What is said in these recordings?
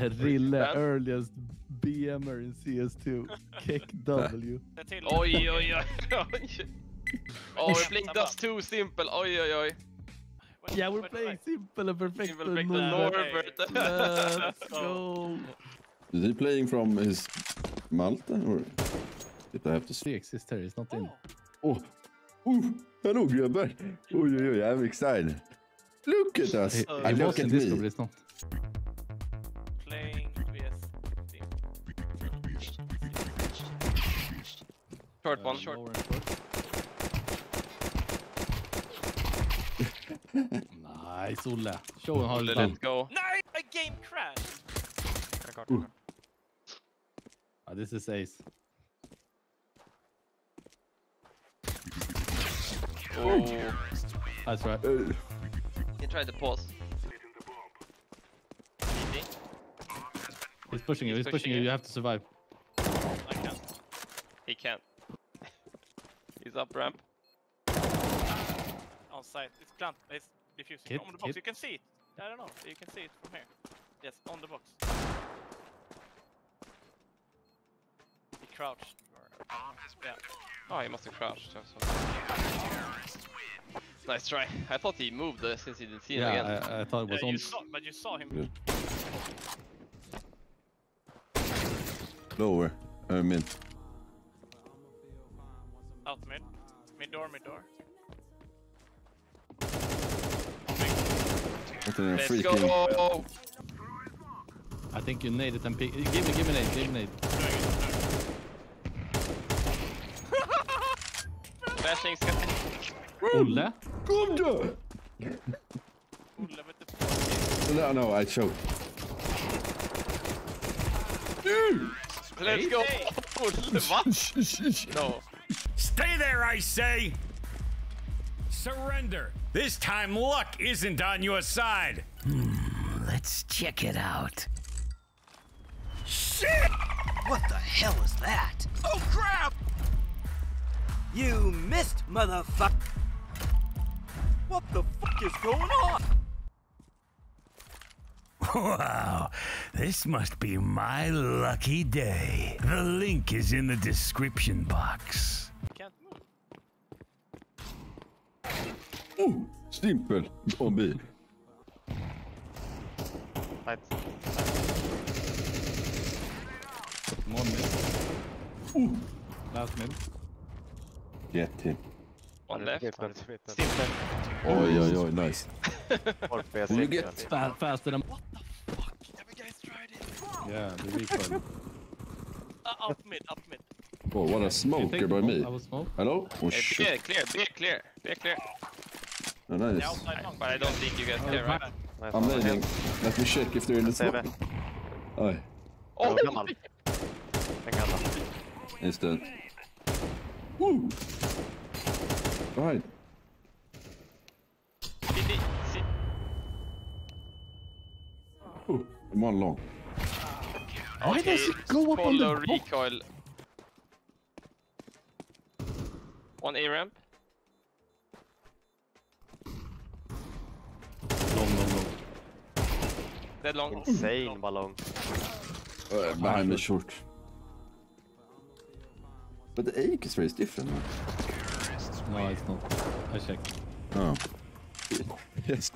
Rille earliest BMer in CS2. Kick W. Oj, oj, oj. oj. Oh, we're playing Dust 2 simple. Oj, oj, oj. Yeah, we're playing simple and perfect. Simple perfect Norbert. Let's go. Is he playing from his Malta or did I have to see? Here, he's not in. Oh, oh, hello grabbar. Oj, oj, oj, I'm excited. Look at us. He, he look at but me. he's not. Short one, short. Lower and nice, Olle. Show him how Olle, it's done. let's go. No! A game crash! Ah, this is ace. Oh, That's right. Uh, he tried to pause. He's pushing you, He's he's pushing pushing you, you. you have to survive. I can't. He can't. He's up ramp. On site. It's plant. It's diffusing. Kit, on the box. kit. You can see it. I don't know. You can see it from here. Yes, on the box. He crouched. Yeah. Oh, he must have crouched. so- so- Nice try. I thought he moved uh, since he didn't see him again. Yeah, I, I thought it was Yeah, on. you saw, but you saw him. Yeah. lower. Uh, mid. Door, mid door. What in a Let's freaking... go! I think you need it and pick. Give me, give me nade, give me nade. Doing it, doing Flashing sky. Olle? Kom då! it. Olle with the No, no, I choked. Let's go! Hey. What? No. Stay there, I say! Surrender! This time luck isn't on your side! Hmm, let's check it out. Shit! What the hell is that? Oh crap! You missed, motherfucker! What the fuck is going on? Wow, this must be my lucky day. The link is in the description box. can't move. Oh, simple. On B. One mid. Last mid. Get him. One left. Oj, oj, oj, nice. Will you get... Fa faster than... What the fuck? Yeah, the recoil. Uh, up mid, up mid. Oh, what a You take smoker the by bomb? me. I was smoke. Hello? Oh, Hey, shit. Be clear, be clear, be clear. Oh, nice. outside long. But I don't think you guys Oh, care, right? I'm landing. Let me check if they're in the smoke. Oj, Oh! instant. Woo! Right. City, ci- Ooh, I'm one long. Why Okay, does it go up on the recoil. One A ramp. Dead long. Insane ballong. Uh, behind me short. But the AK is very different. man. No, it's not. I checked. Oh. yes,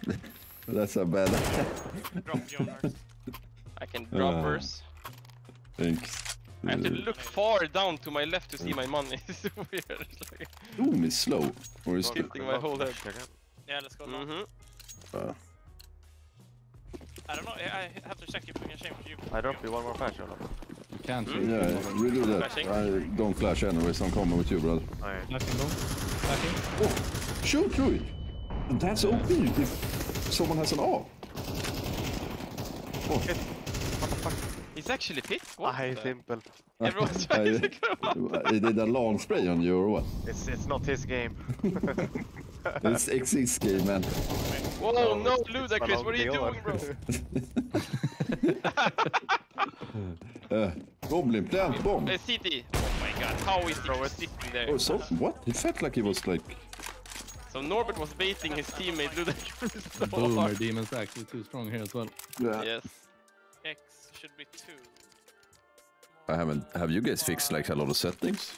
that's a bad. Drop Jonas. I can drop Uh, verse. Thanks. I have to look far down to my left to see my money. It's weird. It's is slow. Or is it? tilting my whole head. Yeah, let's go long. Mm-hmm. Uh, I don't know. I I have to check if we can change you. I drop you one more flash eller? You can't. Mm. yeah, redo that. Flashing. I don't flash anyways. I'm coming with you, brother. Nej. Flashing long. Flashing. Shoot through it. That's OP if someone has an A. Oh, He's actually fit. What Nej, the- s1mple. Everyone's trying to I, go. he did a long spray on you or what? It's, it's not his game. It's X's game, man. Whoa, Oh, no, it's- it's Ludacris, what are you doing, bro? Uh, Goblin plant bomb. Uh, CT. Oh my god, how is he sitting there? Oh, so what? It felt like he was like. So Norbert was baiting his teammate Ludacris so Boomer hard. demons actually too strong here as well. Yeah. Yes. X should be two. I haven't. Have you guys fixed like a lot of settings?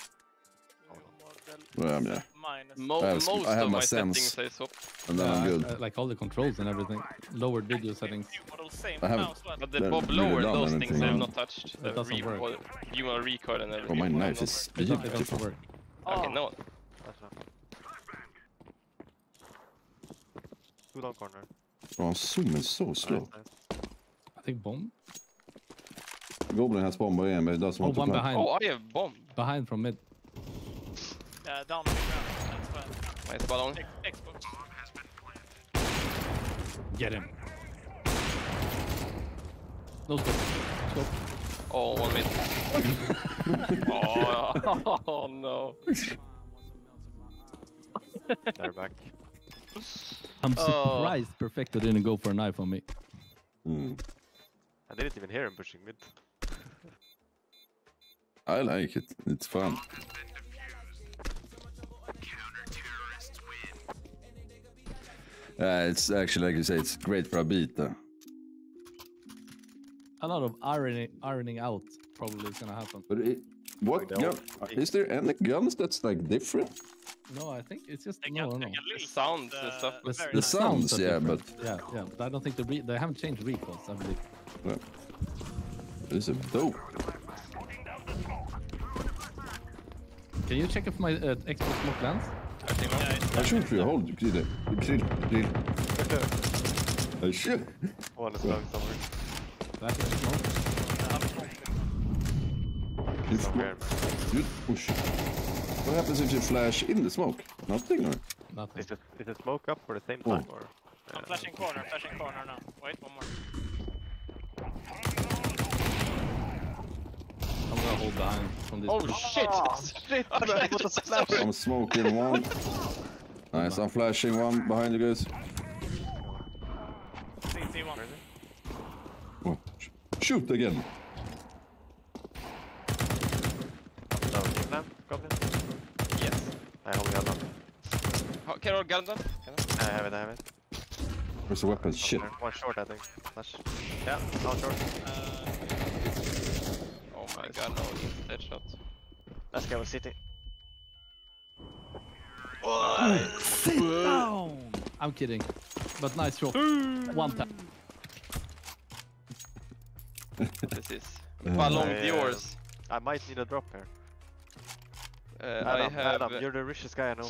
New model Um, yeah. Minus. Mo I have- most I have of my my sense. settings I swap. And then I'm good. uh, like all the controls and everything. Lowered video settings. New model same I haven't- now as well. But the They're Bob really lowered done those things anything I have not touched. The doesn't re- work. or You want record and Oh, my I'm knife not- is It doesn't, it beautiful. doesn't work. Okay, no. That's not. Two down corner. Oh, I'm zooming so slow. Nice, nice. I think bomb. Goblin has bomb again, but it doesn't Oh, want to one plant. behind. Oh, I have bomb. Behind from mid. Yeah, down on the ground. That's fine. Nice ballon. Get him. No scope. Scope. Oh, one mid. oh, oh no. They're back. I'm Oh. surprised Perfecto didn't go for a knife on me. Hmm. I didn't even hear him pushing mid. I like it. It's fun. Uh, it's actually, like you say, it's great for a beat. Uh. A lot of ironing, ironing out probably is gonna happen. But it, what We gun? Is there any guns that's like different? No, I think it's just They no, got, no. they got The little sounds uh, and stuff. The, the nice. sounds, are yeah, but yeah, yeah, but I don't think the re- they haven't changed recoils. I believe. Well, this is dope. Can you check if my uh, Xbox smoke lands? I think Yeah, it's I shoot for you. Hold, Krille. Krill, Krill. I shoot. One is long somewhere. That is smoke. You, Somewhere. you push. What happens if you flash in the smoke? Nothing, or? Nothing. Is it, is it smoke up for the same Oh. time or? I'm flashing corner, flashing corner now. Wait, one more. Gonna hold behind from this. Oh push. shit! Shit! Okay, what a just- I'm smoking one. Nice, I'm flashing one behind you guys. C, C1. Oh, sh- shoot again. No, you? Goblin? Yes. I hold gun up. How- Can I get them? Can I? I have it, I have it. Where's the weapon? Shit. One short, I think. Flash. Yeah, no short. Uh, Oh my god, no, he's dead shot. Let's go city. Sit down! I'm kidding. But nice shot. One tap. This is Ballon Yeah, yeah. yours. I might need a drop here. Uh, I Adam, have. Adam, you're the richest guy I know.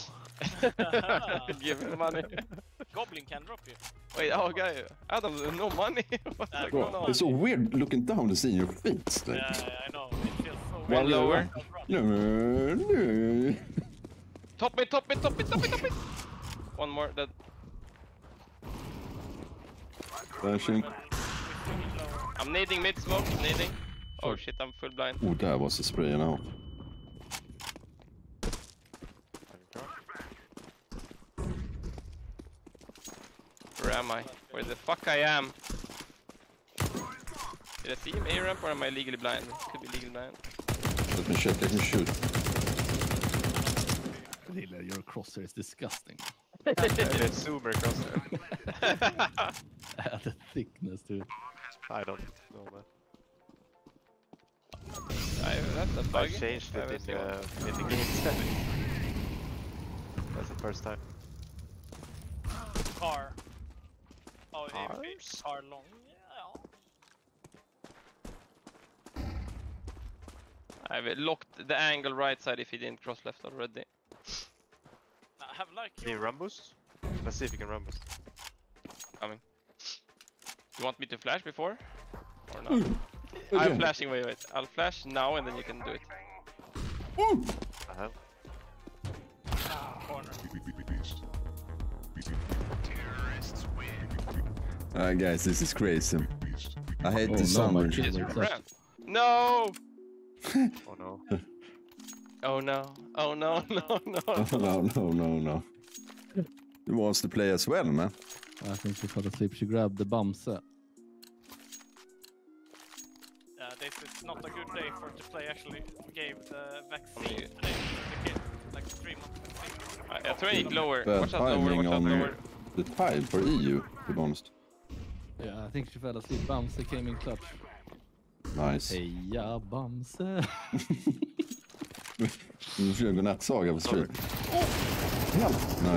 Give me money. Goblin can drop you. Wait, oh guy, Adam, no money. What's Uh, going on? it's so weird looking down to see your face. Like, Yeah, yeah, I know. It feels so One weird. lower. no, no. Top mid, top mid, top mid, top mid, top mid. One more. That. Flashing. I'm nading mid smoke. Nading. Oh shit, I'm full blind. Oh, där var så sprayen out. Where am I? Where the fuck I am? Did I see him A ramp or am I legally blind? Could be legally blind. Let me check, let me shoot. Lilla, your crosshair is disgusting. it's zoomer crosshair. the thickness, dude. I don't know, man. I, that's a I bug. I changed it haven't in seen one. the, in the game settings. That's the first time. Car. Oh, it Cars? is car long. Yeah. I've locked the angle right side if he didn't cross left already. I have like Can you your... run boost? Let's see if you can run Coming. You want me to flash before? Or not? I'm flashing, wait, wait. I'll flash now and then you can do it. Woo! I have. corner. Alright guys, this is crazy. I hate Oh, the no, summer. my kid. Just What's ran. that? No! Oh, oh no. Oh no. Oh no, no, no. no, no, no, no. He wants to play as well, man. I think she fell asleep. She grabbed the Bamse. Eh? Yeah, this is not a good day for to play actually. We gave the vaccine Yeah. to the kid. Like three months. I, jag tror jag gick lower. Bad Watch out lower, timing watch out on lower. the tide for EU, to be honest. Yeah, I think she fell asleep. Bamse came in clutch. Nice. Heja Bamse. Nu försöker gå nattsaga på stream. Ja.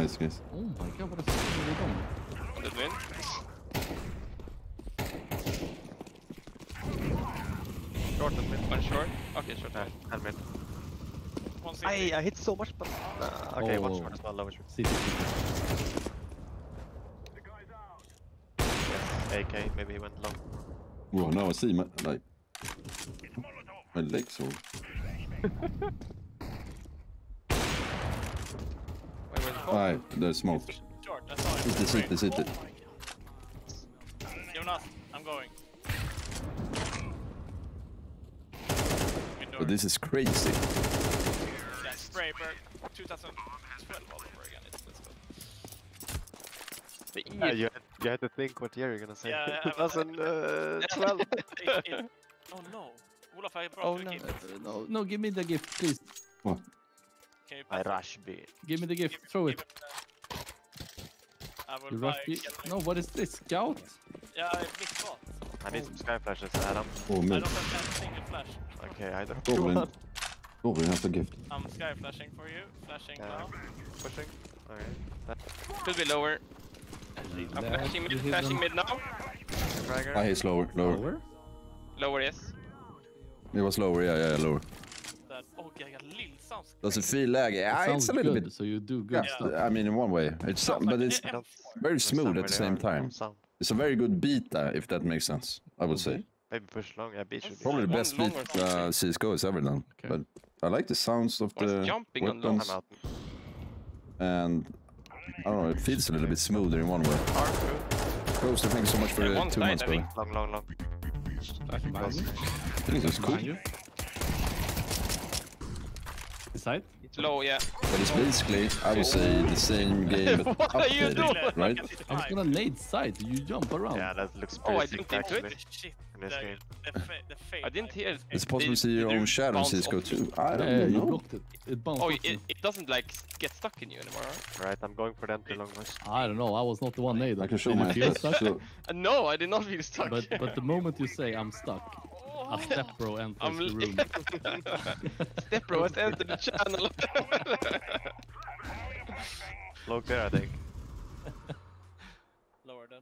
Nice guys. Oh my god, vad är det som är igång? Did win? Short and mid. One short? Okay, short. Yeah, and mid. One I. I hit so much, but... Uh, okay, one Oh. short as well, lower short. City, city. Yes, AK, maybe he went long. Whoa, now I see my, like... My legs all... Wait, wait. Nej, det är smoke. Short, I saw it. City, city, city. Jonas, I'm going. Indoor. But this is crazy. Yeah, spray bird. 2012 all over again. It's, let's go. Ah, the E. Yeah, you, had, to think what year you're gonna say. Yeah, I- I- 2012. It- it- oh no. Olaf, I brought Oh you no. gift. No, no, give me the gift, please. What? Can you I it? rush B. Give me the Give gift. Throw give it. uh, I will You buy rush a No, what is this? Scout? Yeah, I missed what? I need some sky flashes, Adam. Oh, I don't have a single flash. Okay, I don't Goblin. want. Goblin has a gift. I'm sky flashing for you. Flashing Yeah. now. Pushing. Alright. Could be lower. I'm That flashing mid, hit flashing mid now. fragger. Ah, he's lower, lower. Lower? Lower, yes. It was lower, yeah, yeah, lower. That. Yeah, yeah, Lil sounds. Does it feel like... It Yeah, sounds it's a little good, bit... so you do good Yeah, stuff. I mean, in one way. It's Sounds but it's an don't- M4. very smooth at the same time. It's a very good beta, if that makes sense. I would say. Maybe push long. Yeah, B should be. Probably the best long beat or uh, CSGO has ever done. Okay. But I like the sounds of the jumping on long? weapons, and I don't know, it feels a little bit smoother in one way. Far through. Thank you so much for Yeah, the one two side, months, I brother. think. Long, long, long. Flashing behind you. I think it's cool. Behind you. This side? It's low, yeah. But it's basically, I would say, the same game but What are you updated, doing? right? I was gonna nade side. You jump around. Yeah, that looks pretty Oh, I didn't think actually. it. Shit. In this the, game. The, the I didn't hear. this game. It's possible to Did- see your did own you shadow in bounce CSGO off? too. I don't yeah, you know. blocked it. It bounced Oh, it, it doesn't like get stuck in you anymore, right? Right, I'm going for the entry long rush. I don't know. I was not the one nade. I can show you my feel stuck? No, I did not feel stuck. But but the moment you say I'm stuck, a step bro enters I'm the room. Step bro has entered the channel. Low clear, I think. Lower than.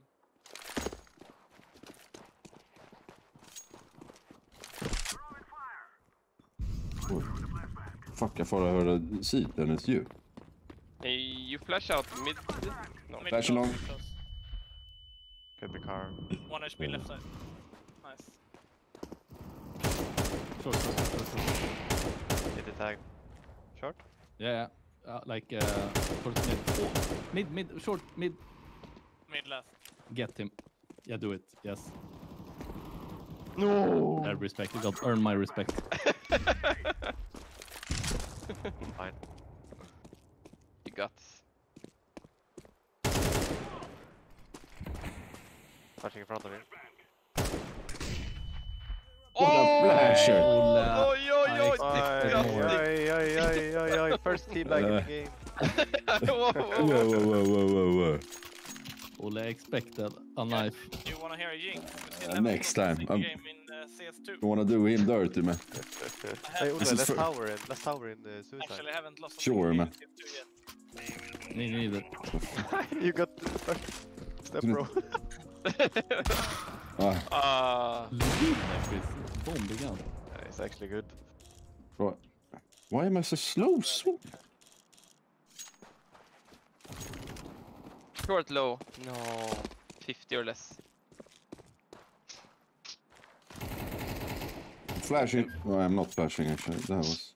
fuck, I thought I heard a seat and it's you. hey, you flash out mid. No. Mid Flash close, along. mid. Could be car. One HP left side. Nice. Short, short, short, short, short. Hit the tag. Short? Yeah, yeah. Uh, like uh, towards mid. Mid, mid, short, mid. Mid left. Get him. Yeah, do it. Yes. No. I respect. You got to earn my respect. Fine. You got. Touching in front of you. Oh! flasher. Ola, Oi, oi, I oi! expected Oi, more. oi, oi, oi, oi, oi. First teabag in the game. Whoa, whoa, Whoa, whoa. whoa, whoa. Ola expected a knife. Do you wanna hear a jinx? We still Uh, haven't next got a time. single Um, game in uh, CS2. You wanna do him dirty, man? Hey, Ola, This is let's for- tower in. Let's tower in uh, suicide. Actually, I haven't lost a Sure, single man. game in CS2 yet. Me neither. you got the first step, bro. Ah, Ah, Like. Bomb gun. it's actually good. right. Why am I so slow? So short low. No. 50 or less. flashing. No, I'm not flashing actually. That was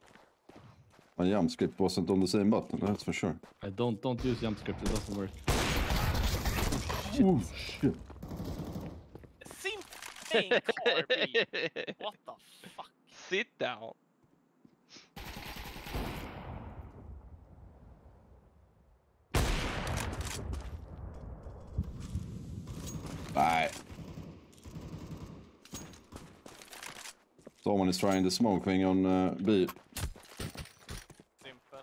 my jump script wasn't on the same button. That's for sure. I don't don't use jump script. It doesn't work. Oh shit! Sim thing, Corby. What the fuck? Sit down. Bye. Someone is trying the smoke thing on uh, B. s1mple.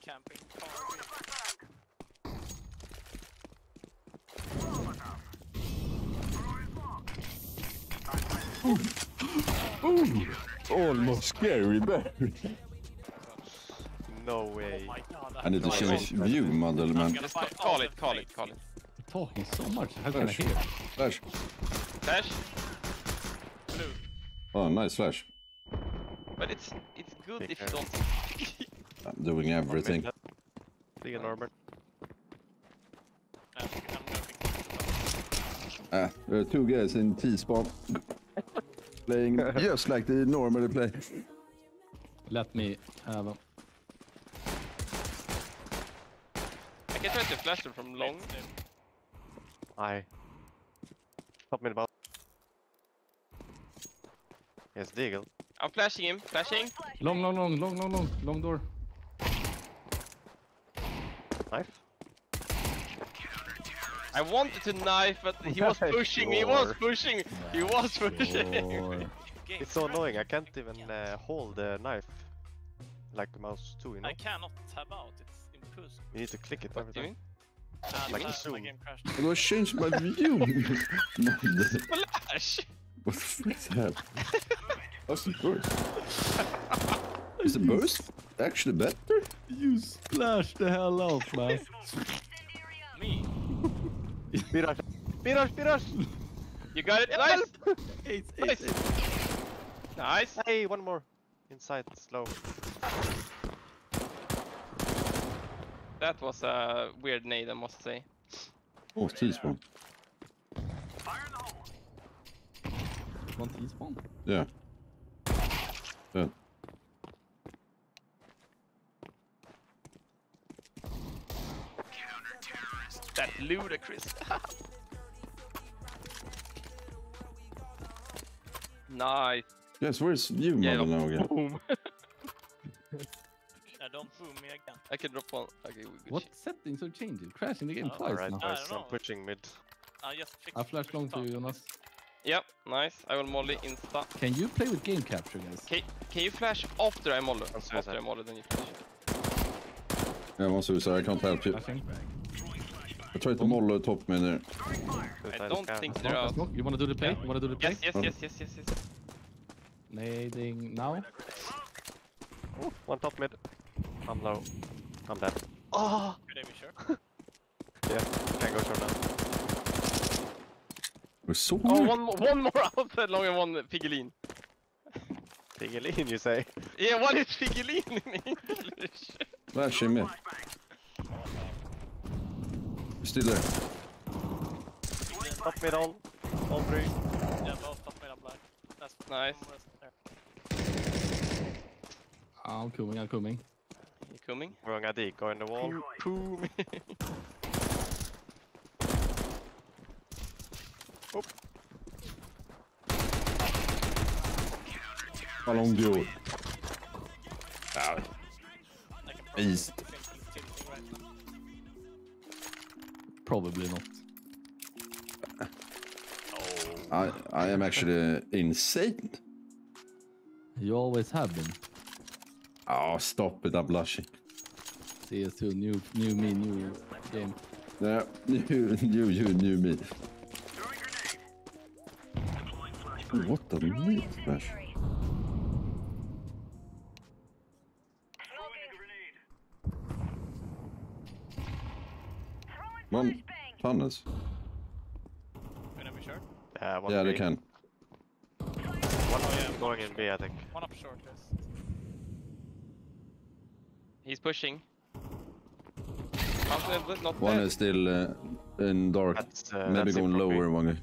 Camping Corby. Almost scary Barry. No way. My god, I need to change view model I'm man. Just buy ca- call it, call it, call it. Talking so much. How can I Flash. hear? Flash. Flash, Blue. Oh, nice flash. but it's it's good Take if you don't. I'm doing everything. Big and Norbert. Uh, I'm gonna pick Ah, there are two guys in T-spawn. Playing just like they normally play. Let me have a... I can try to flash them from long. I. Top mid about. Yes, Deagle. I'm flashing him, flashing. Long, long, long, long, long, long, long door. Knife. I wanted to knife, but he was pushing. He was Sure. pushing. He was pushing. It's so annoying. I can't even uh, hold the knife. Like the mouse too, you know? I cannot tab out. It's impossible. You need to click it every What time. Uh, Like my, a zoom. my game crashed. It was changed my view. Flash. what the frick is that? What's the burst? Is the burst actually better? You splash the hell out, man. Me? Mirage! Mirage! Mirage! You got it. Nice. It's, Nice. Nice. Hey, one more. Inside, slow. That was a weird nade, I must say. Oh, T-spawn. One T-spawn. Yeah. Yeah. That ludicrous. nice. Yes, where's view Yeah, model now again? boom. Uh, don't boom me again. I can drop one. Okay, we good. What settings are changing? Crashing the game Oh, twice Alright, now. I I'm pushing mid. I just fixed I flash long to you, Jonas. Yep, nice. I will molly insta. Can you play with game capture, guys? Can, can you flash after I molly? After I sorry. molly, then you flash. Yeah, one suicide, I can't help you. Flashing. I tried to moll top mid there. I don't think they're out. You wanna do the play? You wanna do the play? Yes, yes, yes, yes, yes, yes. Nading now. One top mid. I'm low. I'm dead. Oh, Could I be sure? Yeah, can go short now. We're so oh one, more, one more outside long and one Piggelin. Piggelin, you say? Yeah, what is Piggelin in English? Flashing mid. Still there. Top mid all. Three. Yeah, both top mid up black. That's Nice. there. I'm coming, I'm coming. You coming? Wrong ID, go in the wall. Boom. How long do you? Probably East. Probably not. I, I am actually insane. You always have been. Oh, stop it, I'm blushing. CS2, new, new me, new game. Yeah, you, you, you knew me. What the meat smash? One tunnels. Could I be sure? Yeah, one Yeah, they can. One yeah. going in B, I think. One up short, yes. He's pushing. Mountain Edward, One is still uh, in dark. That's, uh, Maybe that's going for B. lower one.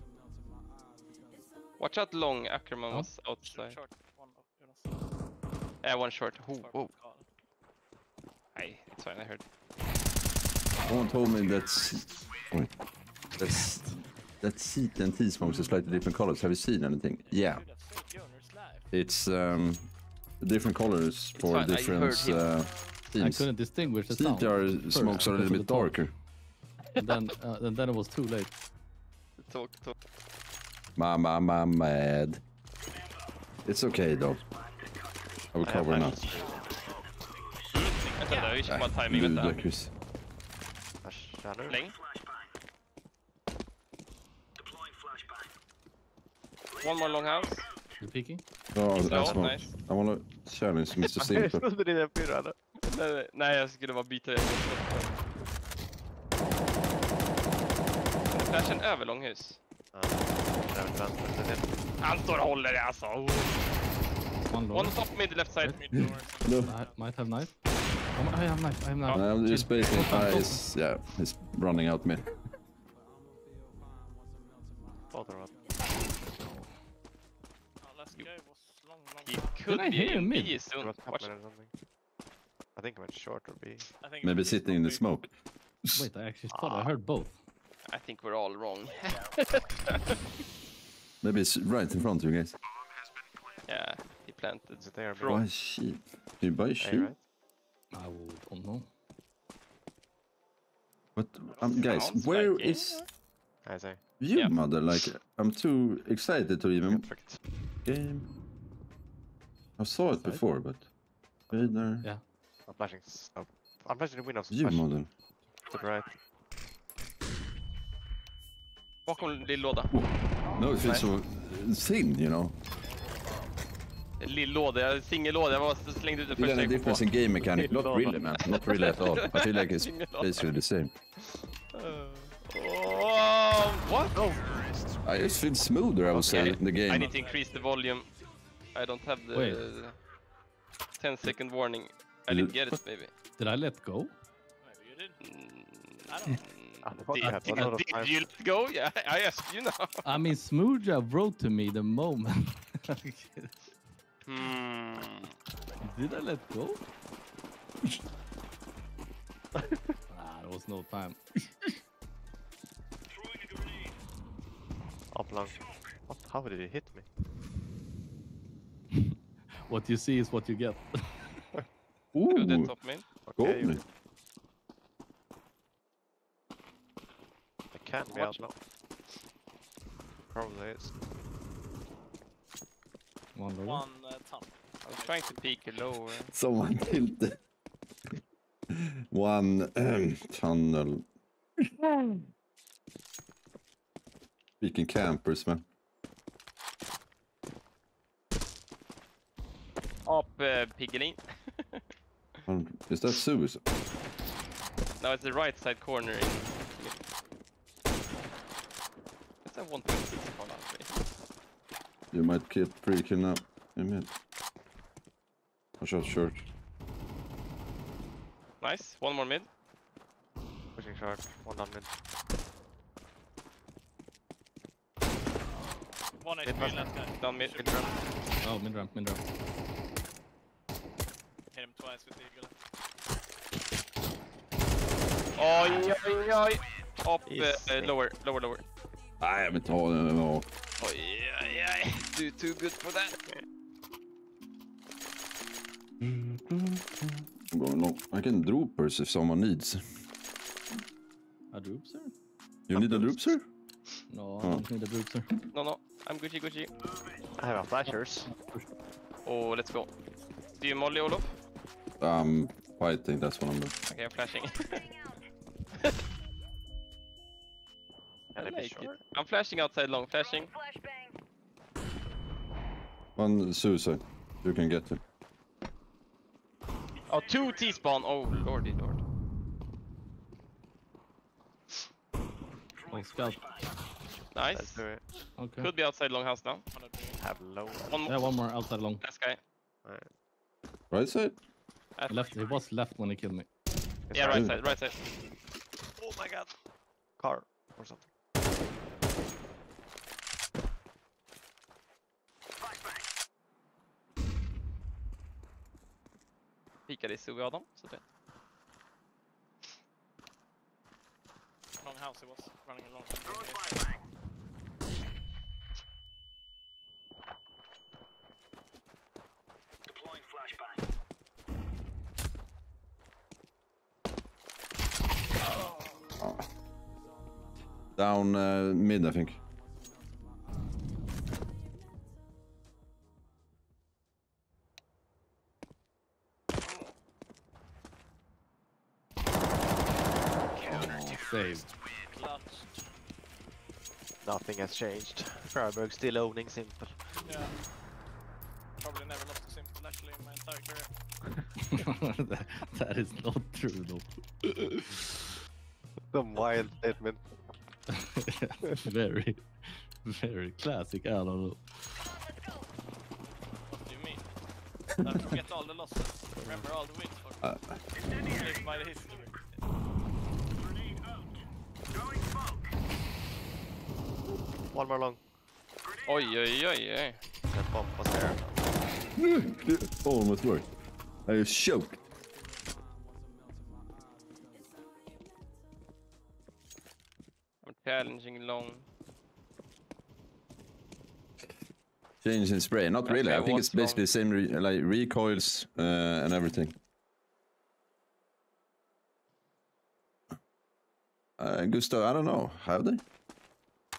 Watch out long, Ackerman Oh. was Short, outside. short. One up, Jonas. Yeah, one short. Ooh, Short, whoa. call. It's fine, I heard. Someone told me that's... That's... That seat and T-smokes are slightly different colors. Have you seen anything? Yeah. Dude, that's fake Jonas live. It's um, different colors for fine, different heard him. uh, I couldn't distinguish the sound. CTR first smokes are a little bit darker. And then, uh, and then it was too late. Talk, talk. Mama, mama, mad. It's okay though. I will cover now. flashes. Vänta, det är ju bara timing, vänta. Ludicrous. Flash shadow. Läng. One more long house. You peeking? Oh, Slow, that's smart. nice. I wanna challenge Mr. Jag s1mple. snodde dina fyra eller? Nej, nej, nej, jag skulle bara byta det. Flashen över långhus. Ja. Där vid vänster. Det är det. Han står och håller det alltså. One low. One top mid left side. Mid door. No. Might have knife. Oh, I have knife. I have knife. I'm just Chill. basing. Go, go, go. he's, yeah, he's running out mid. Båda de. Oh, last guy was long, long. He long. could I be hear in mid? B Det soon. Watch. I think it went short or B. I think Maybe sitting in the smoke. Wait, I actually thought I heard both. I think we're all wrong. Maybe it's right in front of you guys. yeah, he planted. Is it there? Bro. Buy sheep. Can you buy A, sheep? Right? I will, don't know. But um, guys, Sounds where like it. is I say. you, Yeah. mother? Like, I'm too excited to even Perfect. game. I saw it before, but Vader, Yeah. I'm flashing. s- oh, I'm flashing the windows. you Flash mother. to the right. Bakom lillåda. No, it's feels so thin, you know. Lillåda, jag- singellåda. Jag var slängde ut Feel första jag kom difference in på. game mechanic? Not really, man. Not really at all. I feel like it's basically the same. Oh, what? I just feel smoother, I would say, Okay. in the I game. need to increase the volume. I don't have the Wait. 10 second warning. I Did didn't get it maybe. Did I let go? Maybe you did. Mm, I don't did, I did time. you let go? Yeah, I asked you now. I mean, Smooja wrote to me the moment. Hmm. Did I let go? ah, there was no time. Up long. What? How did it hit me? What you see is what you get. To the Ooh, top main. Okay, got me. I can't be out now. Probably is. One lower. One uh, top. I was trying to peek lower. Someone tilted. One um, tunnel. Speaking campers, man. Up uh, Piggelin. Um, Is that suicide? Now it's the right side corner. In... Is that 1.6 upon us? You might get pretty kill now. In mid. I shot short. Nice. One more mid. Pushing short. One on mid. One Mid HP last. last guy. Down mid. Mid ramp. Oh, mid ramp, mid ramp. Hit him twice with the eagle. Oj, oj, oj. Up uh, lower, lower, lower. I haven't told him no. Oj, yeah, oj. Du too good for that. I'm going long. I can droopers if someone needs. A droopser? You need a drooper? No, ah. I Oh. don't need a droopser. No, no. I'm Gucci, Gucci. I have a flashers. Oh, let's go. Do you molly, Olof? I'm fighting, that's what I'm doing. Okay, I'm flashing. I Can I be like it. short? I'm flashing outside long, flashing. One suicide. You can get it. Oh, two T-spawn. Oh, lordy lord. Oh, oh scout. Nice. Let's do it. Okay. Could be outside long house now. One Have low. One more. Yeah, one more outside long. Last guy. Right side? At- Left. He was left when he killed me. It's Yeah, right Ooh. side, right side. Oh my god. Car or something. Pikade i Sue Adam. Så det. long house he was running along. Down uh, mid, I think. Saved. Clutch. Nothing has changed. friberg still owning s1mple. Yeah. actually in my entire career. that, that is not true though. Some wild statement. very, very classic. I don't know. What do you mean? Don't forget all the losses. Remember all the wins. For Uh, by the history. One more long. Oj, oj, oj, oj. That bomb was there. it almost worked. I was choked. I'm challenging long. Change in spray. Not really. I think it's what's wrong? basically the same re like recoils uh, and everything. Uh, Gustav, I don't know. Have they?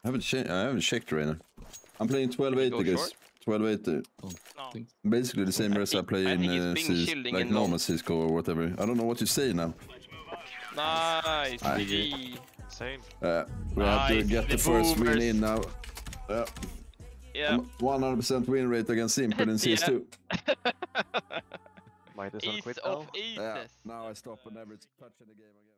I haven't, I haven't checked right now. I'm playing 1280, go guys. short? 1280. No. Basically the same I as I play I in uh, Cis- like in long. normal Cisco or whatever. I don't know what you say now. Nice, I- GG. Same. Uh, we have to get the, the first win in now. Yeah. Yeah. 100% win rate against s1mple in Yeah. CS2. Might as well quit now. of. Yeah, now I stop and never touch the game again.